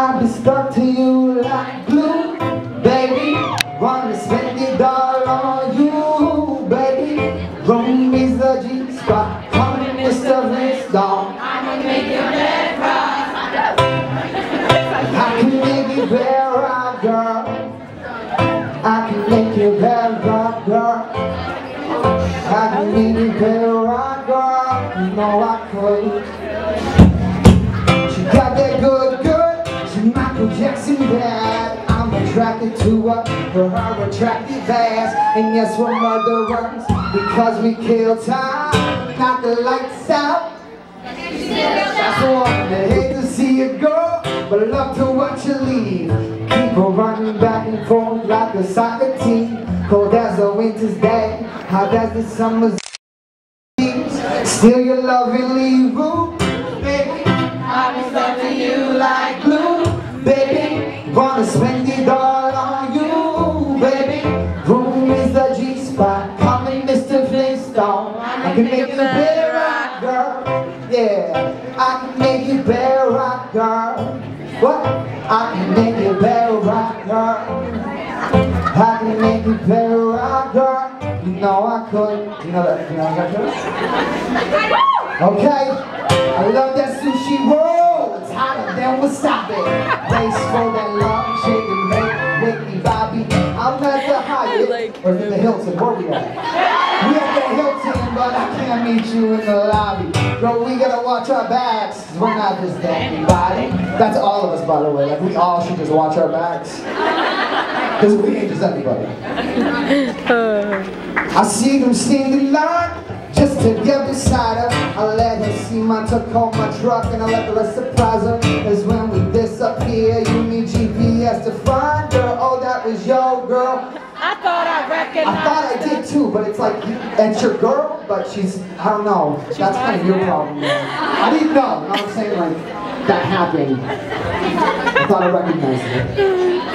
I'll be stuck to you like glue, baby. Wanna spend it all on you, baby. Rome is the G spot, come in Mr. Flintstone. I'ma make your bed rock. I can make you better, girl. I can make you better, girl. I can make you better, girl. You know I could. She got that good. Jackson bad. I'm attracted to her for her attractive ass. And yes, we're murderers because we kill time. Knock the lights out. That's one that hate to see you go, but I love to watch you leave. Keep on running back and forth like a soccer team. Cold as a winter's day, hot as the summer's. Still your love and leave room, Wanna spend it all on you, baby. Room is the G spot, calling Mr. Flintstone. I can make you better rock, girl. Yeah, I can make you better rock, girl. What? I can make you better rock, girl. I can make you better rock, girl. You know I could. You know that? You know that? Okay. I love that sushi roll. It's hotter than wasabi. And or is it the Hilton? Where we at? We at the Hilton, but I can't meet you in the lobby. Bro, we gotta watch our backs. We're not just anybody. That's all of us, by the way. Like, we all should just watch our backs. Because we ain't just anybody. I see them standing line just to get beside her. I let her see my Tacoma truck and I let the rest surprise her. Cause when we disappear, you need GPS to find I thought I did too, but it's like, it's your girl, but she's, I don't know. That's kind of your problem. I didn't know. I was saying like, that happened. I thought I recognized her.